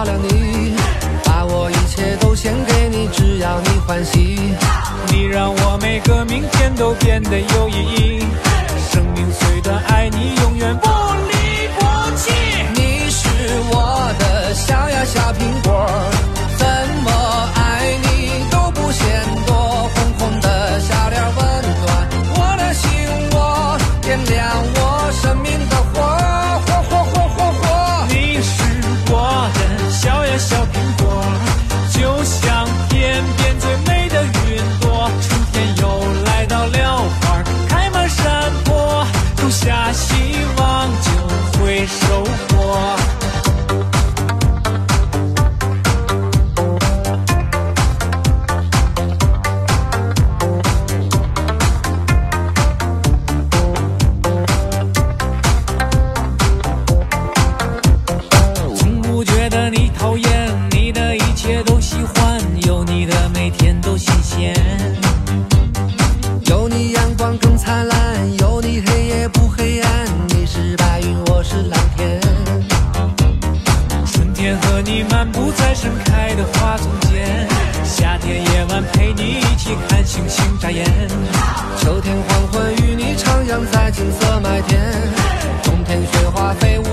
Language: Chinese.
照亮你。把我一切都献给你，只要你欢喜。你让我每个明天都变得有意义。生命虽短，爱你永远不希望就会收获。从不觉得你讨厌，你的一切都喜欢，有你的每天都新鲜。有你阳光更灿烂，是蓝天。春天和你漫步在盛开的花丛间，夏天夜晚陪你一起看星星眨眼。秋天黄昏与你徜徉在金色麦田，冬天雪花飞舞